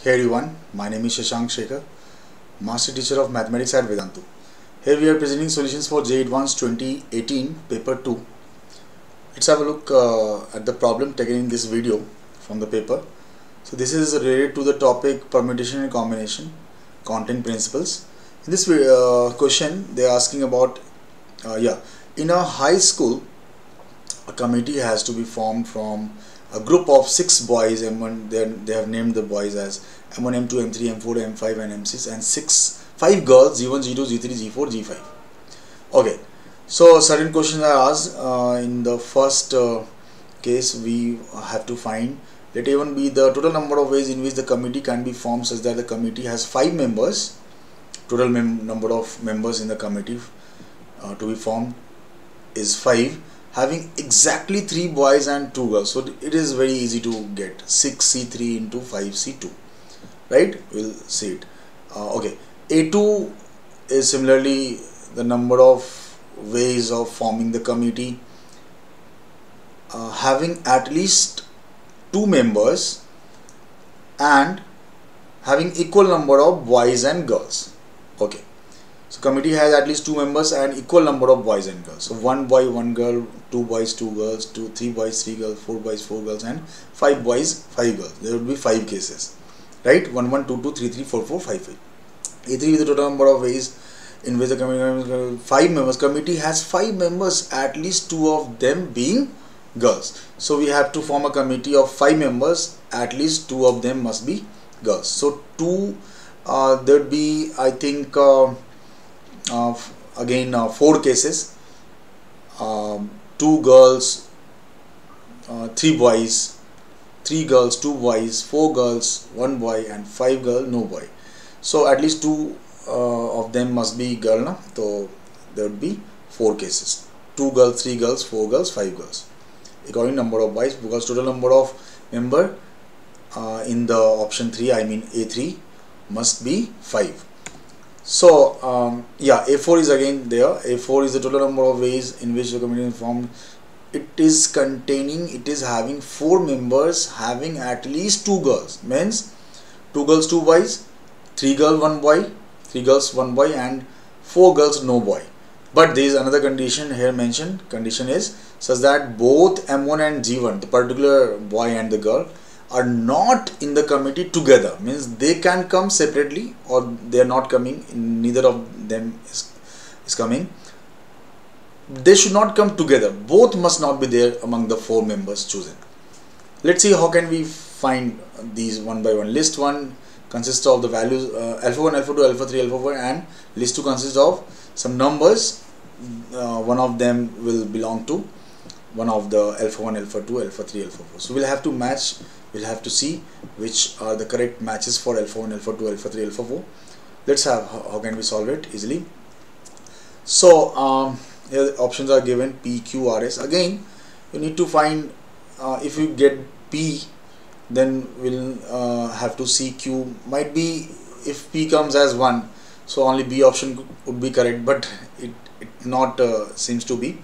Hey everyone, my name is Shashank Shekhar, Master Teacher of Mathematics at Vedantu. Here we are presenting solutions for JEE Advanced 2018 Paper 2. Let's have a look uh, at the problem taken in this video from the paper. So this is related to the topic permutation and combination, counting principles. In this uh, question they are asking about, uh, yeah, in a high school a committee has to be formed from a group of six boys M1 they, they have named the boys as M1 M2 M3 M4 M5 and M6 and six five girls G1 G2 G3 G4 G5 okay so certain questions are asked uh, in the first uh, case we have to find let A1 be the total number of ways in which the committee can be formed such that the committee has five members total mem number of members in the committee uh, to be formed is five having exactly three boys and two girls. So it is very easy to get 6c3 into 5c2 right? We'll see it. Uh, okay. A2 is similarly the number of ways of forming the committee uh, having at least two members and having equal number of boys and girls. Okay so committee has at least two members and equal number of boys and girls. So one boy, one girl, two boys, two girls, two, three boys, three girls, four boys, four girls, and five boys, five girls. There would be five cases, right? One, one, two, two, three, three, four, four, five, five. A3 is the total number of ways in which the committee five members. Committee has five members, at least two of them being girls. So we have to form a committee of five members. At least two of them must be girls. So two, uh, there'd be I think. Uh, again uh, four cases. Um, two girls uh, three boys. Three girls two boys. Four girls one boy and five girl no boy. So at least two uh, of them must be girl na? so there would be four cases. Two girls three girls four girls five girls. According number of boys because total number of member uh, in the option 3 I mean A3 must be 5 so um, yeah, A4 is again there. A4 is the total number of ways in which the committee is formed. It is containing, it is having four members having at least two girls. Means two girls, two boys, three girls, one boy, three girls, one boy, and four girls, no boy. But there is another condition here mentioned. Condition is such that both M1 and G1, the particular boy and the girl, are not in the committee together. Means they can come separately or they are not coming neither of them is, is coming. They should not come together. Both must not be there among the four members chosen. Let's see how can we find these one by one. List one consists of the values uh, alpha 1 alpha 2 alpha 3 alpha 4 and list 2 consists of some numbers. Uh, one of them will belong to one of the alpha 1 alpha 2 alpha 3 alpha 4 so we'll have to match we'll have to see which are the correct matches for alpha 1 alpha 2 alpha 3 alpha 4 let's have how, can we solve it easily. So um, here the options are given p q r s. Again you need to find uh, if you get p then we'll uh, have to see q. Might be if p comes as 1 so only b option would be correct but it, it not uh, seems to be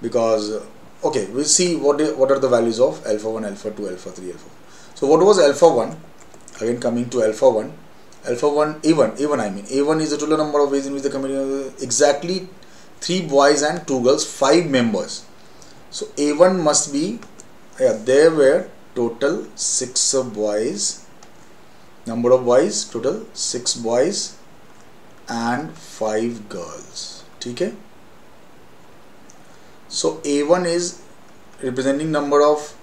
because okay we'll see what what are the values of alpha 1 alpha 2 alpha 3 alpha 4 so what was alpha 1? Again coming to alpha 1. Alpha 1, A1, A1 I mean. A1 is the total number of ways in which the committee exactly 3 boys and 2 girls, 5 members. So A1 must be, yeah, there were total 6 boys, number of boys, total 6 boys and 5 girls. Okay? So A1 is representing number of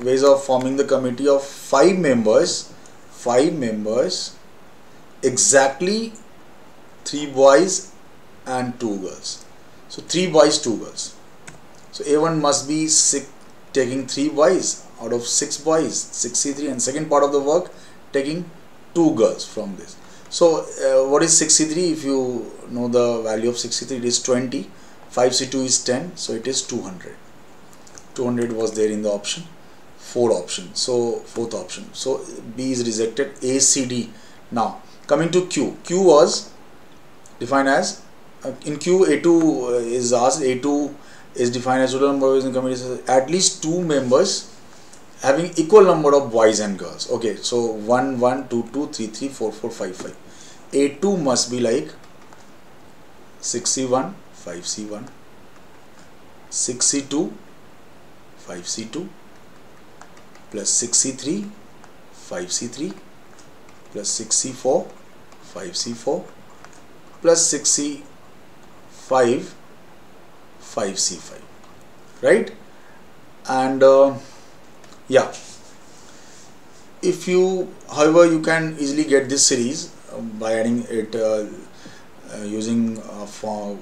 ways of forming the committee of five members. Five members exactly three boys and two girls. So three boys two girls. So a1 must be six, taking three boys out of six boys. 63 and second part of the work taking two girls from this. So uh, what is 63 if you know the value of 63 it is 20 5c2 is 10 so it is 200 200 was there in the option. Four option so fourth option. So B is rejected. A C D. Now coming to Q. Q was defined as uh, in Q A2 uh, is asked A2 is defined as total number of in committees. At least two members having equal number of boys and girls. Okay so 1 1 2 2 3 3 4 4 5 5 a2 must be like 6c1 5c1 6c2 5c2 plus 6c3 5c3 plus 6c4 5c4 plus 6c5 5c5 right? And uh, yeah. If you however you can easily get this series uh, by adding it uh, uh, using a for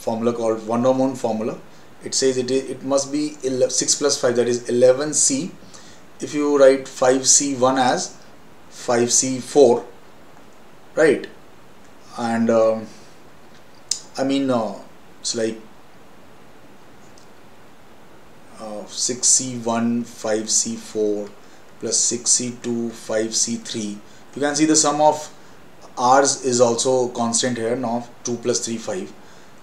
formula called Vandermonde formula. It says it, it must be 6 plus 5 that is 11c if you write 5c1 as 5c4 right? And um, I mean uh, it's like uh, 6c1 5c4 plus 6c2 5c3 you can see the sum of r's is also constant here now 2 plus 3 5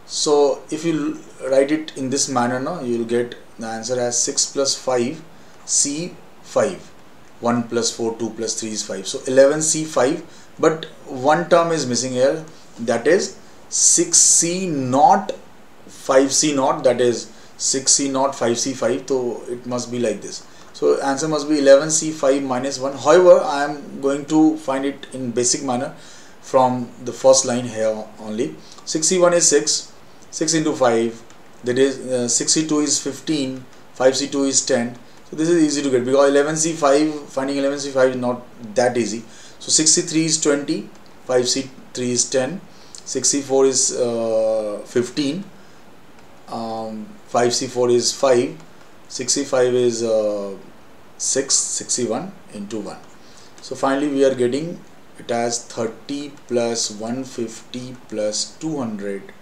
so if you write it in this manner now you will get the answer as 6 plus 5 c 5 1 plus 4 2 plus 3 is 5 so 11 c 5 but one term is missing here. That is 6c not 5c not that is 6c not 5c5 so it must be like this. So answer must be 11c5 minus 1 however I am going to find it in basic manner from the first line here only. 6c1 is 6 6 into 5 that is uh, 6c2 is 15 5c2 is 10 so this is easy to get because 11c5 finding 11c5 is not that easy. So 6c3 is 20 5c3 is 10 6c4 is uh, 15 um, 5c4 is 5 6c5 is uh, 6 61 into 1 so finally we are getting it as 30 plus 150 plus 200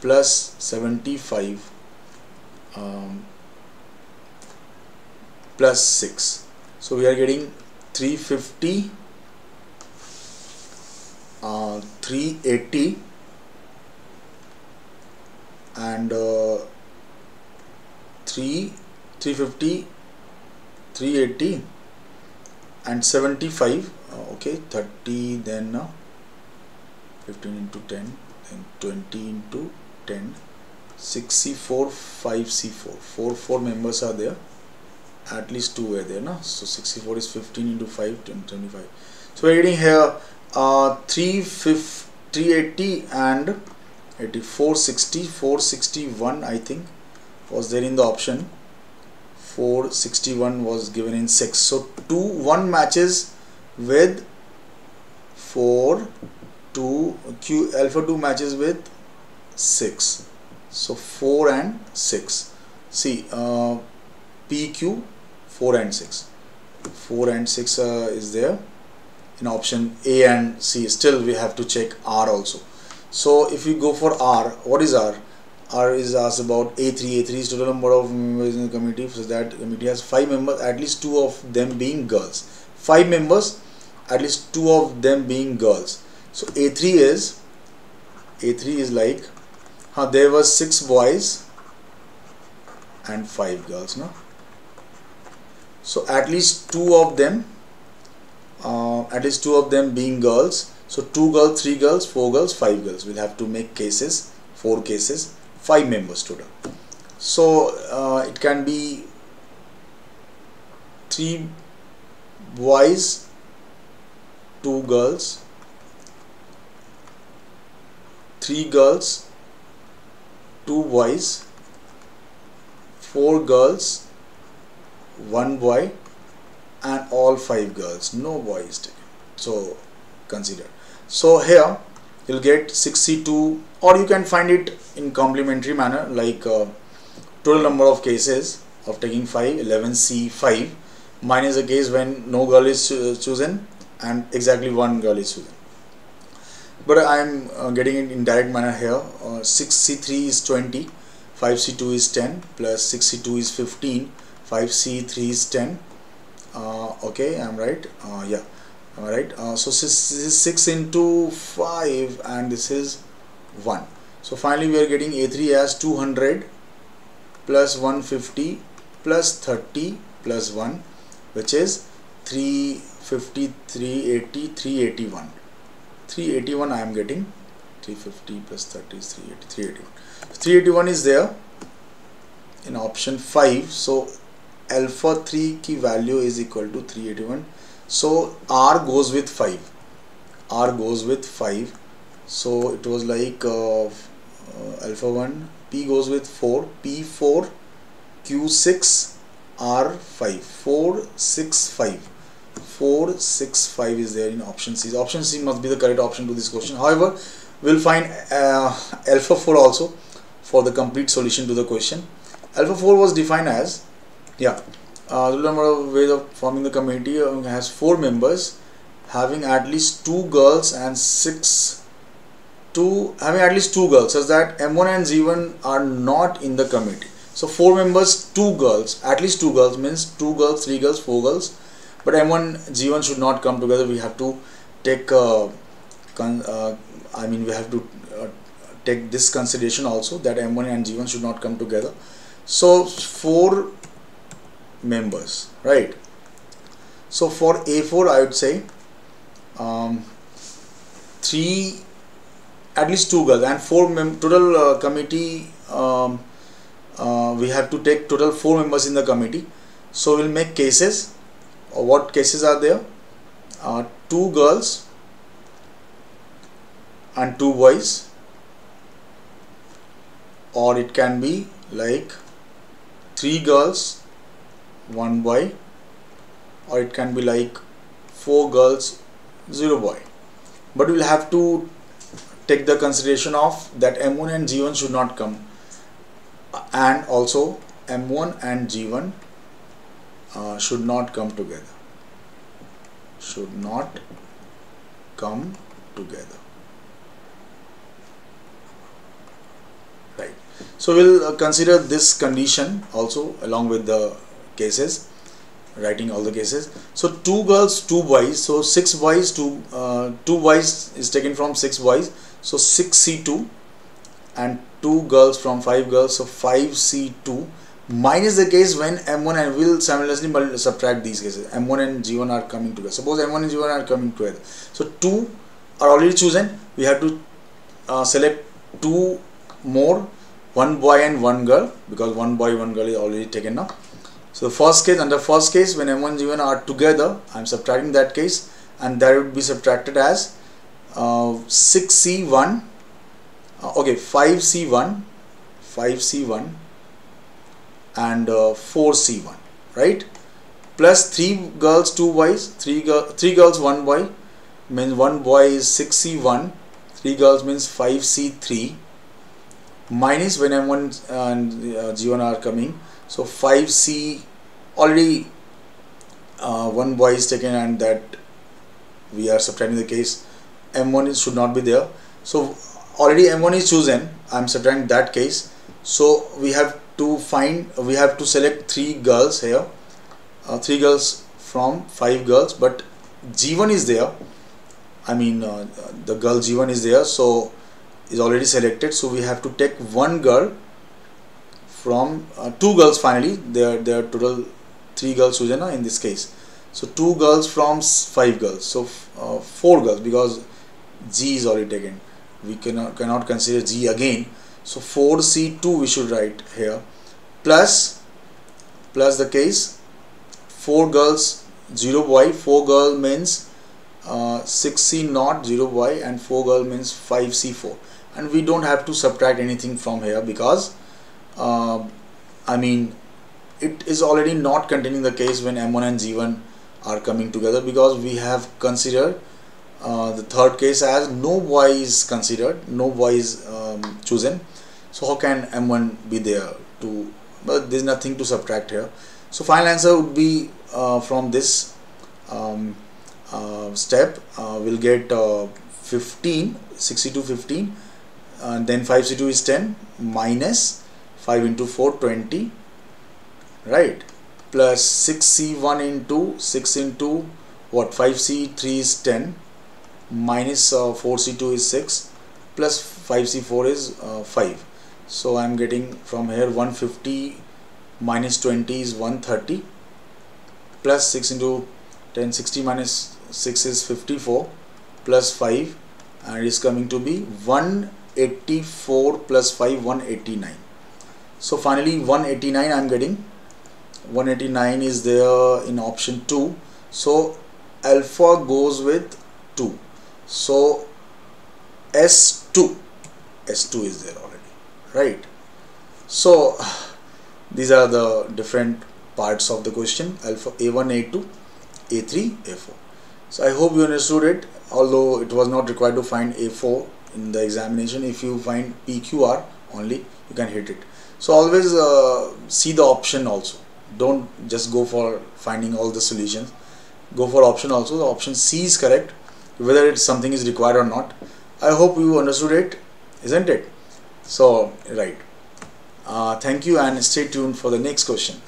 plus 75 um, plus 6 so we are getting 350 uh, 380 and uh, 3 350 380 and 75 uh, okay 30 then uh, 15 into 10 then 20 into 10 64 5 c4 4 4 members are there. At least two were there no? so 64 is 15 into 5 10, 25 so we're getting here uh, 380 and 80 460 461 I think was there in the option. 461 was given in 6 so 2 1 matches with 4 2 q alpha 2 matches with 6 so 4 and 6 see uh, pq 4 and 6 4 and 6 uh, is there. In option a and c still we have to check r also. So if we go for r what is r? R is asked about a3 a3 is total number of members in the committee so that committee has five members at least two of them being girls. Five members at least two of them being girls. So a3 is a3 is like huh, there were six boys and five girls so at least two of them uh, at least two of them being girls. So two girls three girls four girls five girls. We'll have to make cases four cases five members total. So uh, it can be three boys two girls three girls two boys four girls one boy and all five girls. No boys taken so consider. So here you'll get 62 or you can find it in complementary manner like uh, total number of cases of taking 5 11 c 5 minus a case when no girl is chosen and exactly one girl is chosen but I am uh, getting it in direct manner here. Uh, 6 c3 is 20 5 c2 is 10 plus 6 c2 is 15 5 c3 is 10 uh, okay I'm right. Uh, yeah alright uh, so this is 6 into 5 and this is 1 so finally we are getting a3 as 200 plus 150 plus 30 plus 1 which is 350 380 381 381 I am getting. 350 plus 30 is 380 381 381 is there in option 5 so alpha 3 key value is equal to 381 so R goes with 5 R goes with 5 so it was like uh, uh, alpha 1 P goes with 4 P4 Q6 R5 4 6 5 4 6 5 is there in option C. Option C must be the correct option to this question. However we'll find uh, alpha 4 also for the complete solution to the question. Alpha 4 was defined as yeah uh, the number of ways of forming the committee uh, has four members having at least two girls and six two having at least two girls such that m1 and g1 are not in the committee so four members two girls at least two girls means two girls three girls four girls but m1 g1 should not come together. We have to take uh, uh, i mean we have to uh, take this consideration also that m1 and g1 should not come together. So four members right? So for a4 i would say um, three at least two girls and four mem total uh, committee um, uh, we have to take total four members in the committee. So we'll make cases what cases are there? Uh, two girls and two boys. Or it can be like three girls one boy. Or it can be like four girls zero boy. But we'll have to take the consideration of that m1 and g1 should not come. And also m1 and g1 uh, should not come together. Should not come together. Right. So we'll uh, consider this condition also along with the cases writing all the cases. So two girls two boys. So six boys two uh, two boys is taken from six boys. So 6c2 and two girls from five girls. So 5c2 minus the case when m1 and will simultaneously subtract these cases. M1 and g1 are coming together. Suppose m1 and g1 are coming together. So two are already chosen. We have to uh, select two more one boy and one girl because one boy one girl is already taken now. So the first case, under first case when m1 and g1 are together, I am subtracting that case and that would be subtracted as uh, 6c1, uh, okay 5c1, 5c1 and uh, 4c1, right? Plus 3 girls, 2 boys, 3, girl, 3 girls, 1 boy means 1 boy is 6c1, 3 girls means 5c3 minus when m1 and uh, g1 are coming so 5c already uh, one boy is taken and that we are subtracting the case m1 is, should not be there so already m1 is chosen i'm subtracting that case so we have to find we have to select three girls here. Uh, three girls from five girls but g1 is there. I mean uh, the girl g1 is there so is already selected. So we have to take one girl from uh, two girls finally. There there are total three girls Sujana in this case. So two girls from five girls. So uh, four girls because G is already taken. We cannot cannot consider G again so 4C2 we should write here. Plus plus the case four girls 0 boy 4 girl means uh, 6C not 0 boy and 4 girl means 5C4 and we don't have to subtract anything from here because uh, I mean it is already not containing the case when M1 and G1 are coming together because we have considered uh, the third case as no y is considered no y is um, chosen so how can m1 be there to but there's nothing to subtract here. So final answer would be uh, from this um, uh, step uh, we'll get uh, 15 62 15 and then 5c2 is 10 minus 5 into 4 20 right? Plus 6c1 into 6 into what 5c3 is 10 minus, uh, 4c2 is 6 plus 5c4 is uh, 5 so I'm getting from here 150 minus 20 is 130 plus 6 into 10 60 minus 6 is 54 plus 5 and it is coming to be 184 plus 5 189 so finally 189 I'm getting. 189 is there in option 2 so alpha goes with 2 so S2 S2 is there already right. So these are the different parts of the question. Alpha A1 A2 A3 A4 so I hope you understood it. Although it was not required to find A4 in the examination if you find PQR only you can hit it. So always uh, see the option also. Don't just go for finding all the solutions. Go for option also. The option C is correct whether it's something is required or not. I hope you understood it isn't it so right. Uh, thank you and stay tuned for the next question